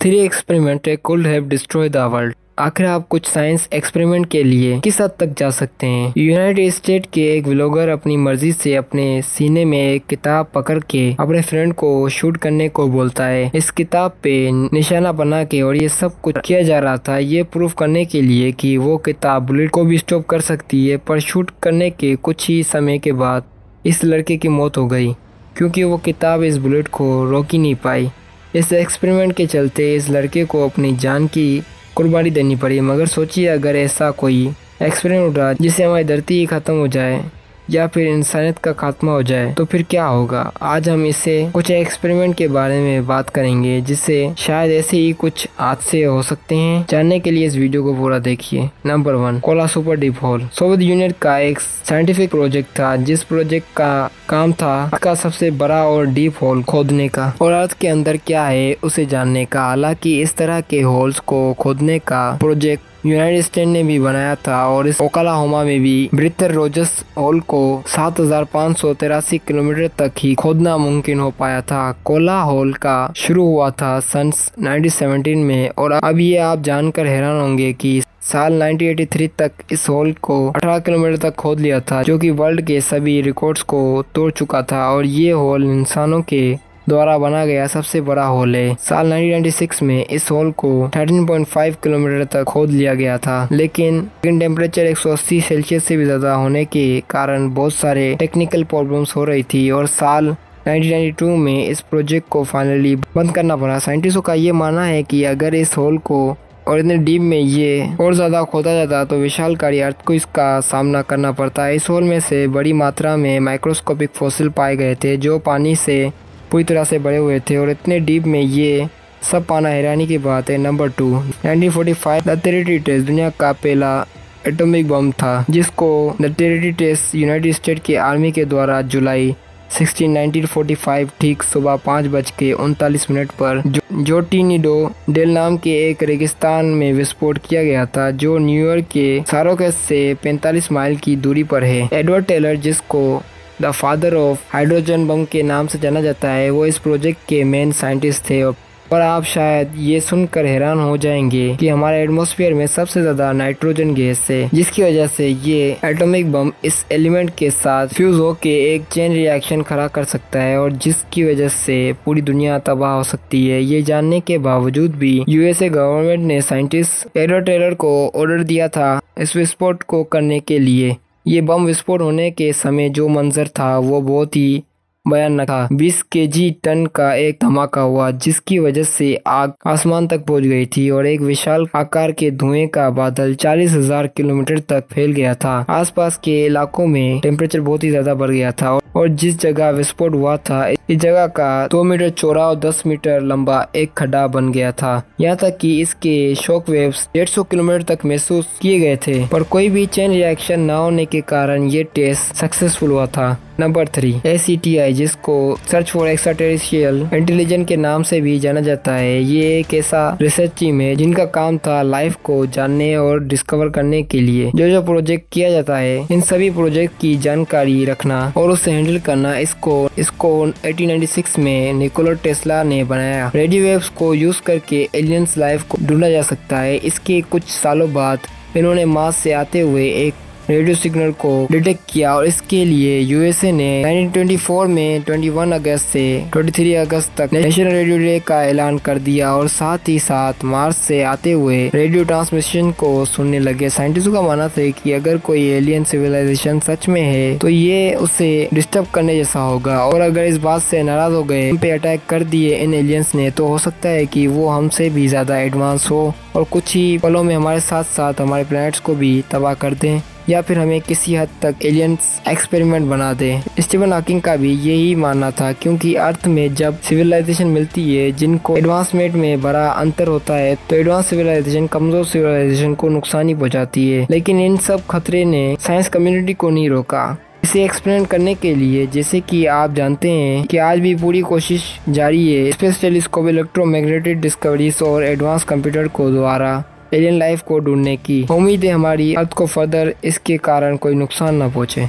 Three experiment could have destroy the world आखिर आप कुछ साइंस एक्सपेरिमेंट के लिए किस हद तक जा सकते हैं? यूनाइटेड स्टेट के एक व्लॉगर अपनी मर्ज़ी से अपने सीने में एक किताब पकड़ के अपने फ्रेंड को शूट करने को बोलता है। इस किताब पे निशाना बना के और ये सब कुछ किया जा रहा था, ये प्रूफ करने के लिए कि वो किताब बुलेट को भी स्टॉप कर सकती है, पर शूट करने के कुछ ही समय के बाद इस लड़के की मौत हो गई, क्योंकि वो किताब इस बुलेट को रोक नहीं पाई। इस एक्सपेरिमेंट के चलते इस लड़के को अपनी जान की कुर्बानी देनी पड़ी, मगर सोचिए अगर ऐसा कोई एक्सपेरिमेंट उठा जिससे हमारी धरती ही खत्म हो जाए। या फिर इंसानियत का खात्मा हो जाए तो फिर क्या होगा? आज हम इसे कुछ एक्सपेरिमेंट के बारे में बात करेंगे, जिससे शायद ऐसे ही कुछ हादसे हो सकते हैं। जानने के लिए इस वीडियो को पूरा देखिए। Number one Kola super deep hole Soviet Union का एक साइंटिफिक प्रोजेक्ट था, जिस प्रोजेक्ट का काम था का सबसे बड़ा और डीप होल खोदने का। और अर्थ के अंदर क्या है, उसे जानने का। हालाँकि इस तरह के होल्स को खोदने का प्रोजेक्ट यूनाइटेड स्टेट ने भी बनाया था और इस ओकालाहोमा में भी ब्रिथर रोजस होल को सात हज़ार पाँच सौ तिरासी किलोमीटर तक ही खोदना मुमकिन हो पाया था। कोला होल का शुरू हुआ था सन 1917 में और अब ये आप जानकर हैरान होंगे कि साल 1983 तक इस होल को 18 किलोमीटर तक खोद लिया था, जो कि वर्ल्ड के सभी रिकॉर्ड्स को तोड़ चुका था और ये होल इंसानों के द्वारा बना गया सबसे बड़ा होल है। साल 1996 में इस होल को 13.5 किलोमीटर तक खोद लिया गया था। लेकिन टेम्परेचर 180 सेल्सियस से भी ज़्यादा होने के कारण बहुत सारे टेक्निकल प्रॉब्लम्स हो रही थी और साल 1992 में इस प्रोजेक्ट को फाइनली बंद करना पड़ा। साइंटिस्टों का ये मानना है कि अगर इस होल को और इतने डीप में ये और ज़्यादा खोदा जाता तो विशाल कार्य अर्थ को इसका सामना करना पड़ता। है इस होल में से बड़ी मात्रा में माइक्रोस्कोपिक फोसिल पाए गए थे, जो पानी से पूरी तरह से बड़े हुए थे और इतने डीप में ये सब पाना हैरानी की बात है। Number two 1945 the Trinity test दुनिया का पहला एटॉमिक बम था जिसको the Trinity test United State की आर्मी के द्वारा जुलाई 16 1945 ठीक सुबह पाँच बज के उनतालीस मिनट पर जो, जोटिनिडो डेल नाम के एक रेगिस्तान में विस्फोट किया गया था जो न्यूयॉर्क के सारोकेस से 45 माइल की दूरी पर है। एडवर्ड टेलर जिसको the father of hydrogen bomb के नाम से जाना जाता है, वो इस प्रोजेक्ट के मेन साइंटिस्ट थे। और आप शायद ये सुनकर हैरान हो जाएँगे कि हमारे एटमॉस्फेयर में सबसे ज़्यादा नाइट्रोजन गैस है, जिसकी वजह से ये एटॉमिक बम इस एलिमेंट के साथ फ्यूज होके एक चेन रिएक्शन खड़ा कर सकता है और जिसकी वजह से पूरी दुनिया तबाह हो सकती है। ये जानने के बावजूद भी यूएसए गवर्नमेंट ने साइंटिस्ट एडो टेलर को ऑर्डर दिया था इस विस्फोट को करने के लिए। ये बम विस्फोट होने के समय जो मंजर था, वो बहुत ही भयानक था। बीस के जी टन का एक धमाका हुआ, जिसकी वजह से आग आसमान तक पहुँच गई थी और एक विशाल आकार के धुएँ का बादल चालीस हज़ार किलोमीटर तक फैल गया था। आसपास के इलाकों में टेम्परेचर बहुत ही ज़्यादा बढ़ गया था और जिस जगह विस्फोट हुआ था, इस जगह का दो मीटर चौड़ा और दस मीटर लंबा एक खड्डा बन गया था। यहाँ तक कि इसके शॉक वेव्स सौ किलोमीटर तक महसूस किए गए थे। पर कोई भी चेन रिएक्शन न होने के कारण ये टेस्ट सक्सेसफुल हुआ था। नंबर थ्री ए जिसको सर्च फॉर एक्स्ट्राटेरिशियल इंटेलिजेंट के नाम से भी जाना जाता है। ये एक ऐसा रिसर्च टीम है जिनका काम था लाइफ को जानने और डिस्कवर करने के लिए। जो जो प्रोजेक्ट किया जाता है, इन सभी प्रोजेक्ट की जानकारी रखना और उसे हैंडल करना, इसको इसको 1896 में निकोलो टेस्ला ने बनाया। रेडियो वेव्स को यूज़ करके एलियंस लाइफ को ढूंढा जा सकता है। इसके कुछ सालों बाद इन्होंने मास से आते हुए एक रेडियो सिग्नल को डिटेक्ट किया और इसके लिए यूएसए ने 1924 में 21 अगस्त से 23 अगस्त तक नेशनल रेडियो डे का ऐलान कर दिया और साथ ही साथ मार्च से आते हुए रेडियो ट्रांसमिशन को सुनने लगे। साइंटिस्टों का मानना था कि अगर कोई एलियन सिविलाइजेशन सच में है तो ये उसे डिस्टर्ब करने जैसा होगा। और अगर इस बात से नाराज़ हो गए पे अटैक कर दिए इन एलियंस ने तो हो सकता है कि वो हमसे भी ज़्यादा एडवांस हो और कुछ ही पलों में हमारे साथ साथ हमारे प्लैनेट्स को भी तबाह कर दें। या फिर हमें किसी हद तक एलियंस एक्सपेरिमेंट बना दे। स्टीवन हॉकिंग का भी यही मानना था, क्योंकि अर्थ में जब सिविलाइजेशन मिलती है, जिनको एडवांसमेंट में बड़ा अंतर होता है तो एडवांस सिविलाइजेशन कमज़ोर सिविलाइजेशन को नुकसान ही पहुंचाती है। लेकिन इन सब खतरे ने साइंस कम्युनिटी को नहीं रोका। इसे एक्सप्लेन करने के लिए, जैसे कि आप जानते हैं कि आज भी पूरी कोशिश जारी है स्पेस टेलीस्कोप इलेक्ट्रोमैग्नेटिक डिस्कवरीज और एडवांस कंप्यूटर को द्वारा। एलियन लाइफ को ढूँढने की। उम्मीद है हमारी अर्थ को फर्दर इसके कारण कोई नुकसान न पहुँचे।